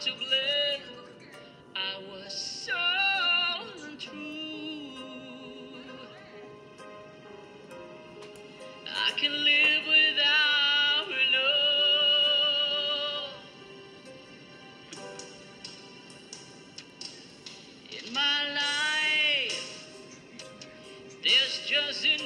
to blame. I was so untrue. I can live without her love. In my life, there's just an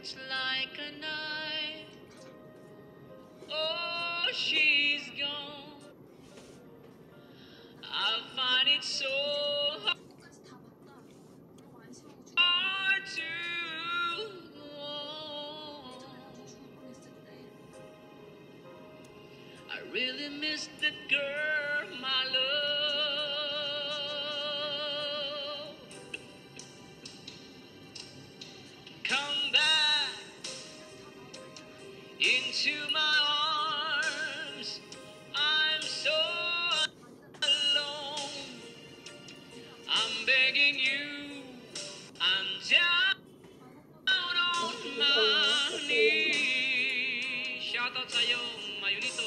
cuts like a knife. Oh, she's gone. I find it so hard. I really miss the girl. Shoutout sa iyo, Mayulito.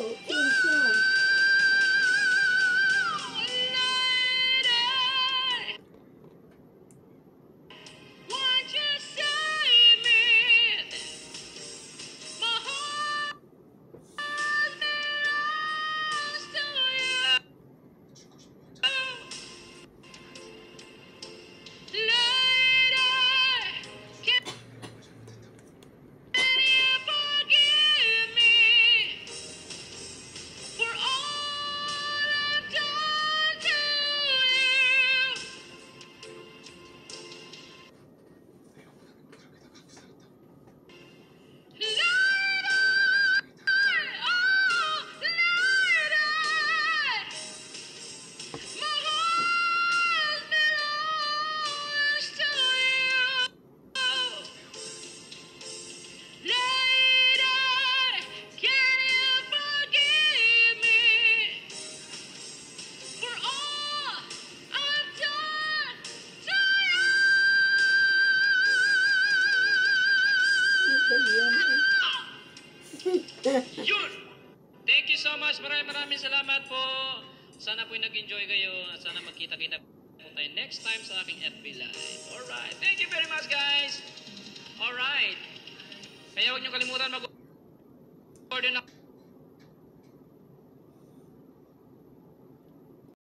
Oh. Yun! Thank you so much. Maraming maraming salamat po. Sana po nag-enjoy kayo. At sana magkita-kita po tayo next time sa aking FB Live. Alright. Thank you very much, guys. Alright. Kaya huwag niyo kalimutan mag-order na